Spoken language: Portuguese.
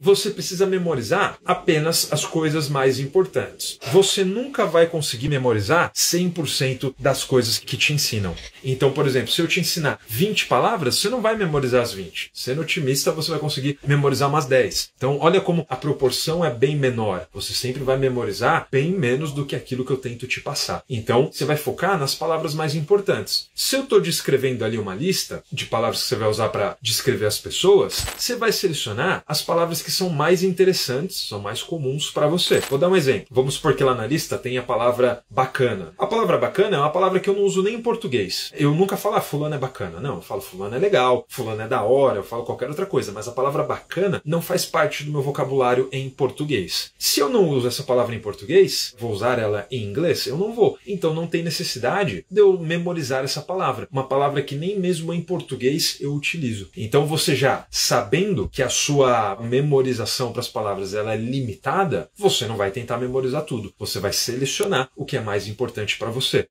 você precisa memorizar apenas as coisas mais importantes. Você nunca vai conseguir memorizar 100% das coisas que te ensinam. Então, por exemplo, se eu te ensinar 20 palavras, você não vai memorizar as 20. Sendo otimista, você vai conseguir memorizar umas 10. Então, olha como a proporção é bem menor. Você sempre vai memorizar bem menos do que aquilo que eu tento te passar. Então, você vai focar nas palavras mais importantes. Se eu estou descrevendo ali uma lista de palavras que você vai usar para descrever as pessoas, você vai selecionar as palavras que são mais interessantes, são mais comuns para você. Vou dar um exemplo. Vamos supor que lá na lista tem a palavra bacana. A palavra bacana é uma palavra que eu não uso nem em português. Eu nunca falo, ah, fulano é bacana. Não, eu falo fulano é legal, fulano é da hora, eu falo qualquer outra coisa. Mas a palavra bacana não faz parte do meu vocabulário em português. Se eu não uso essa palavra em português, vou usar ela em inglês, eu não vou. Então não tem necessidade de eu memorizar essa palavra. Uma palavra que nem mesmo em português eu utilizo. Então você já sabendo que a sua memorização para as palavras ela é limitada, você não vai tentar memorizar tudo. Você vai selecionar o que é mais importante para você.